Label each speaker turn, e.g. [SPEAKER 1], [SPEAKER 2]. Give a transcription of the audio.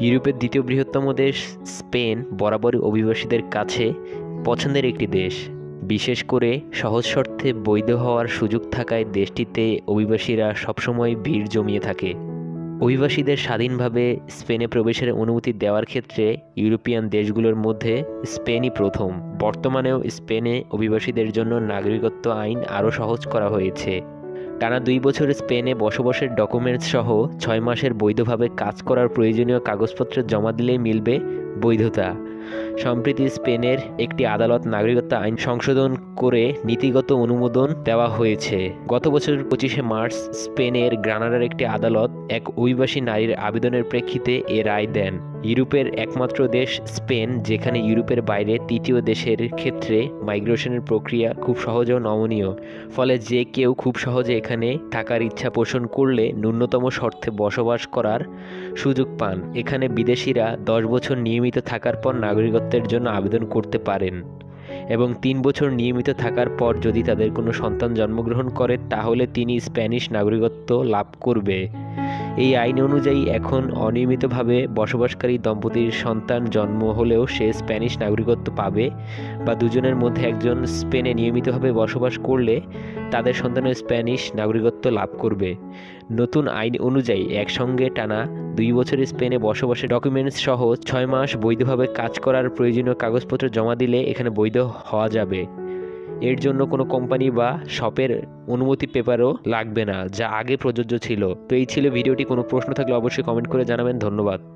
[SPEAKER 1] ইউরোপের দ্বিতীয় বৃহত্তম দেশ স্পেন বরাবরই অভিবাসীদের কাছে পছন্দের একটি দেশ। বিশেষ করে সহজ শর্তে বৈধ হওয়ার সুযোগ থাকায় দেশটিতে অভিবাসীরা সবসময় ভিড় জমিয়ে থাকে। অভিবাসীদের স্বাধীনভাবে স্পেনে প্রবেশের অনুমতি দেওয়ার ক্ষেত্রে ইউরোপিয়ান দেশগুলোর মধ্যে স্পেনই প্রথম। বর্তমানেও স্পেনে অভিবাসীদের জন্য নাগরিকত্ব আইন আরও সহজ করা হয়েছে। টানা দুই বছর স্পেনে বসবাসের ডকুমেন্টস সহ ছয় মাসের বৈধভাবে কাজ করার প্রয়োজনীয় কাগজপত্র জমা দিলেই মিলবে বৈধতা। সম্প্রতি স্পেনের একটি আদালত নাগরিকত্ব আইন সংশোধন করে নীতিগত অনুমোদন দেওয়া হয়েছে। গত বছর পঁচিশে মার্চ স্পেনের গ্রানাডার একটি আদালত এক অভিবাসী নারীর আবেদনের প্রেক্ষিতে এ রায় দেন। ইউরোপের একমাত্র দেশ স্পেন, যেখানে ইউরোপের বাইরে তৃতীয় দেশের ক্ষেত্রে মাইগ্রেশনের প্রক্রিয়া খুব সহজ ও নমনীয়। ফলে যে কেউ খুব সহজে এখানে থাকার ইচ্ছা পোষণ করলে ন্যূনতম শর্তে বসবাস করার সুযোগ পান। এখানে বিদেশিরা দশ বছর নিয়মিত থাকার পর নাগরিকত্বের জন্য আবেদন করতে পারেন এবং তিন বছর নিয়মিত থাকার পর যদি তাদের কোনো সন্তান জন্মগ্রহণ করে, তাহলে তিনি স্প্যানিশ নাগরিকত্ব লাভ করবে। এই আইন অনুযায়ী এখন অনিয়মিতভাবে বসবাসকারী দম্পতির সন্তান জন্ম হলেও সে স্প্যানিশ নাগরিকত্ব পাবে বা দুজনের মধ্যে একজন স্পেনে নিয়মিতভাবে বসবাস করলে তাদের সন্তানও স্প্যানিশ নাগরিকত্ব লাভ করবে। নতুন আইন অনুযায়ী একসঙ্গে টানা দুই বছর স্পেনে বসবাসের ডকুমেন্টস সহ ছয় মাস বৈধভাবে কাজ করার প্রয়োজনীয় কাগজপত্র জমা দিলে এখানে বৈধ হওয়া যাবে। এর জন্য কোনো কোম্পানি বা শপের অনুমতি পেপারও লাগবে না, যা আগে প্রযোজ্য ছিল। তো এই ছিল ভিডিওটি। কোনো প্রশ্ন থাকলে অবশ্যই কমেন্ট করে জানাবেন। ধন্যবাদ।